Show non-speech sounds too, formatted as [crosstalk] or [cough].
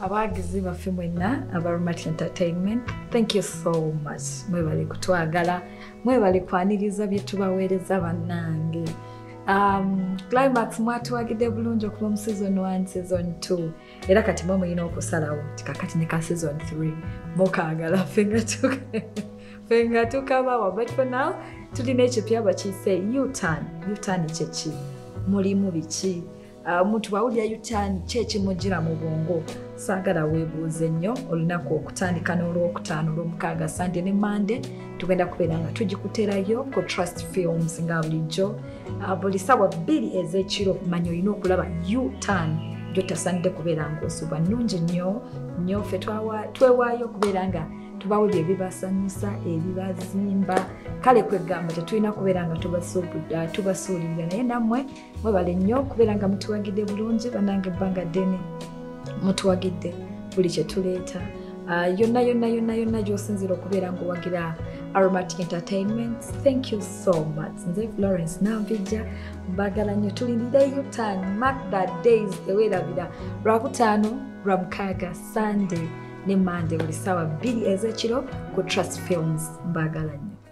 abagizi baffe mwenna abaromat entertainment thank you so much. Mwebale kutwagala mwebale kwaniriza byetubaweereza bannange. Um, climax mwatuwagidde bulungi okuva mu season 1 season 2 era kati mwe mulina okusalawo tikakati ne ka season 3 mukaagala ffe nga [laughs] tukabawa but for now tulina ekipya bakiyise utan utan kyeki mulimu biki? Omuntu uh, bwawulira utan kyekimugira mu bwongo saagala weebuuze nnyo olunaku okutandika n'olwokutaano olwomukaaga sande ne mande tugenda kubeera nga tugikuterayo ku trust films nga bulijjo. Uh, buli sawa bbiri ez'ekiro manya olina okulaba utan gyotasanidde kubeera ngaosubwa nnungi nnyo. Nnyo ffe twewaayo okubeera nga tubawe bye bibasanyusa ebibazimba. Kale kwegamba tetulina kubeera nga tubasuulirira naye nammwe mwebale nnyo kubeera nga mutuwagidde bulungi banange ebbanga ddene mutuwagidde buli kyetuleeta yonna yonna yonna yonna gyosinzira okubeera ngaowagira aromatic entertainment thank you so much. Nze florence nanvijja mbagala nnyo tulindire utan that days eweerabira lwakutaano lwamukaaga sunday ne mande buli ssaawa bbiri ez'ekiro ku trust films mbagala nnyo